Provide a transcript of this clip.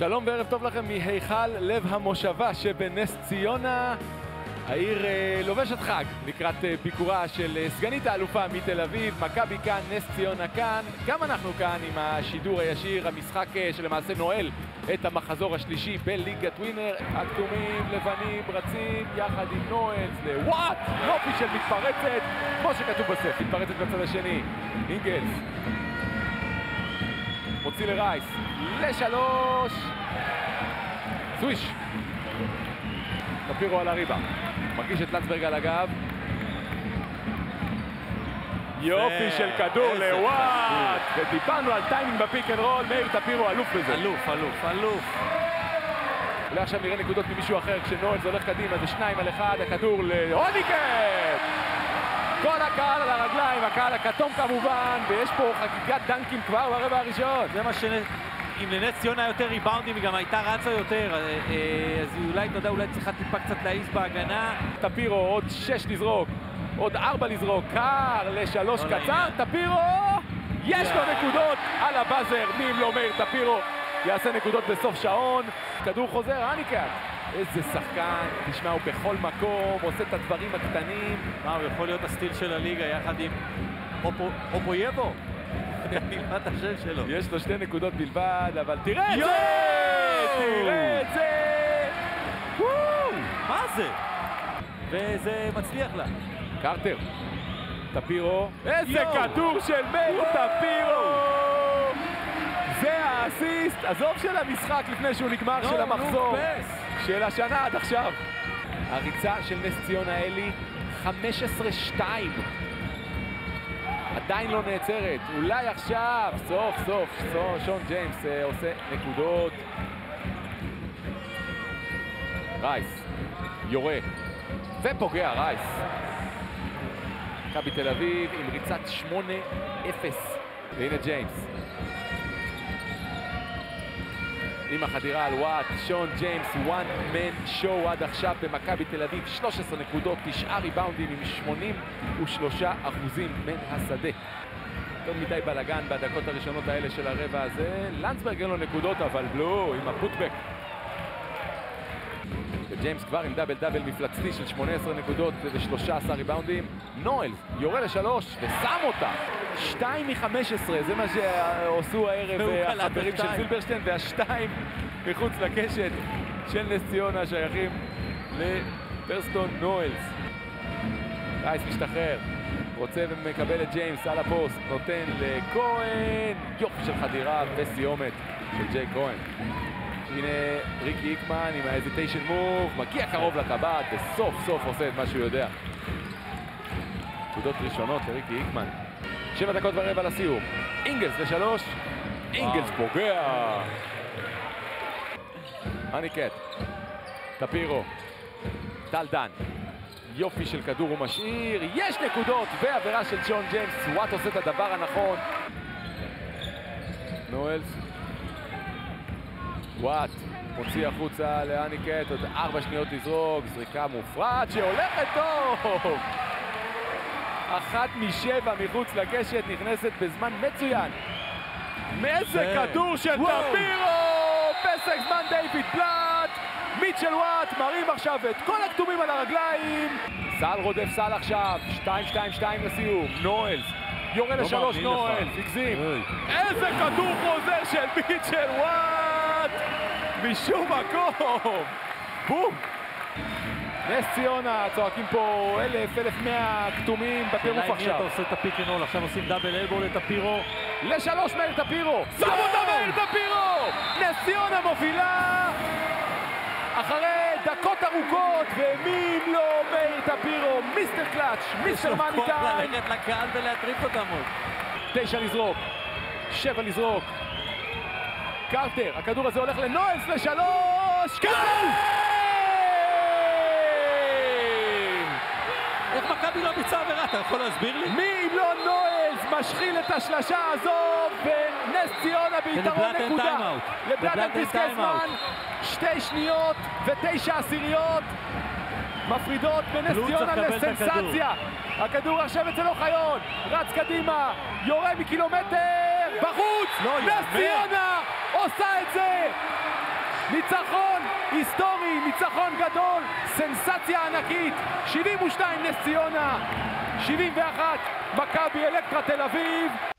שלום וערב טוב לכם מהיכל לב המושבה שבנס ציונה. העיר אה, לובשת חג לקראת אה, ביקורה של אה, סגנית האלופה מתל אביב, מכבי כאן, נס ציונה כאן. גם אנחנו כאן עם השידור הישיר, המשחק שלמעשה נועל את המחזור השלישי בליגת ווינר. הכתומים לבנים רצים יחד עם נואלס לוואט! יופי של מתפרצת, כמו שכתוב בסף, מתפרצת בצד השני. אינגלס מוציא לרייס, לשלוש, סוויש. טפירו על הריבה, מרגיש את לנדסברג על הגב. יופי של כדור לוואט! ודיברנו על טיימינג ב pick and roll, מאיר טפירו אלוף בזה. אלוף, אלוף, אלוף. אולי עכשיו נראה נקודות ממישהו אחר כשנואלס הולך קדימה, זה שניים על אחד, הכדור להאניקט! כל הקהל על הרגליים, הקהל הכתום כמובן, ויש פה חגיגת דנקים כבר ברבע הראשון. זה מה ש... אם לנס ציונה יותר ריבאונדים, היא גם הייתה רצה יותר, אה, אה, אז היא אולי, אתה יודע, אולי צריכה טיפה קצת להעיז בהגנה. טפירו, עוד שש לזרוק, עוד ארבע לזרוק, קר לשלוש לא קצר. טפירו! יש לו נקודות על הבאזר, מי אם לא מאיר טפירו יעשה נקודות בסוף שעון. כדור חוזר, הניקה. איזה שחקן, תשמע, הוא בכל מקום, עושה את הדברים הקטנים. מה, הוא יכול להיות הסטיל של הליגה יחד עם אופו- אופויבו? נלמד את השם שלו. יש לו שתי נקודות בלבד, אבל תראה את! זה! תראה את זה! מה זה? וזה מצליח לה. קרטר, טפירו, איזה! כדור של מאיר טפירו! זה האסיסט, עזוב של המשחק לפני שהוא נגמר, של לא, המחזור, נו, פס. של השנה עד עכשיו. הריצה של נס ציונה אלי, 15-2. עדיין לא נעצרת, אולי עכשיו, סוף סוף, סוף, שון ג'יימס אה, עושה נקודות. רייס, יורה, ופוגע רייס. מכבי תל אביב עם ריצת 8-0. והנה ג'יימס. עם החדירה על וואט, שון ג'יימס, one man show עד עכשיו במכבי תל אביב, 13 נקודות, 9 ריבאונדים עם 83 אחוזים מן השדה. יותר מדי בלאגן בדקות הראשונות האלה של הרבע הזה. לנדסברג אין לו נקודות, אבל בלו עם הפוטבק. וג'יימס כבר עם דאבל דאבל מפלצתי של 18 נקודות ו-13 ריבאונדים. נואל יורה לשלוש ושם אותה. 2 מ-15, זה מה שעשו הערב אה, החברים של. זילברשטיין, והשתיים מחוץ לקשת של נס ציונה שייכים לפרסטון נואלס. רייס משתחרר, רוצה ומקבל את ג'יימס על הפוסט, נותן לכהן, יופי של חדירה וסיומת של ג'ייק כהן. הנה ריקי היקמן עם ה hesitation move, מגיע קרוב לטבעת וסוף סוף עושה את מה שהוא יודע. נקודות ראשונות לריקי היקמן. שבע דקות ורבע לסיום. אינגלס לשלוש, אינגלס פוגע. האניקט, טפירו, טל דן. יופי של כדור הוא משאיר, יש נקודות ועבירה של ג'ון ג'יימס, וואט עושה את הדבר הנכון. נואלס וואט מוציא החוצה לאניקט, עוד ארבע שניות לזרוק, זריקה מופרעת שהולכת טוב! אחת משבע מחוץ לקשת נכנסת בזמן מצוין. מאיזה זה- כדור של. טפירו! פסק זמן דיוויד בלאט! מיטשל וואט מרים עכשיו את כל הכתומים על הרגליים. סל רודף סל עכשיו, 2-2-2 לסיום, נואלס. יורה לא לשלוש. נואלס, הגזים. איזה כדור חוזר של מיטשל וואט! משום מקום! בום! נס ציונה צועקים פה אלף, אלף מאה כתומים בטירוף עם מי עכשיו. אתה עושה את ה pick and roll, עכשיו עושים double elbow לטפירו. לשלוש מאיר טפירו! שם אותה מאיר טפירו! נס ציונה מובילה! אחרי דקות ארוכות, ומי אם לא מאיר טפירו, מיסטר קלאץ', מיסטר מאני כוח טיים! ללכת לקהל ולהטריף אותם עוד. תשע לזרוק, שבע לזרוק. קרטר, הכדור הזה הולך לנואלס לשלוש! כן! איך מכבי לא ביצעה עבירה? אתה יכול להסביר לי? מי אם לא נואלס משחיל את השלשה הזו ונס ציונה ביתרון נקודה. timeout. לבלאט אין לבלאט אין פסקי. זמן, שתי שניות ותשע עשיריות מפרידות בין נס בלו ציונה לסנסציה. הכדור עכשיו אצל אוחיון, רץ קדימה, יורה מקילומטר, בחוץ! לא נס. ציונה עושה את זה! ניצחון היסטורי, ניצחון גדול, סנסציה ענקית, 72 נס ציונה, 71 מכבי אלקטרה תל אביב,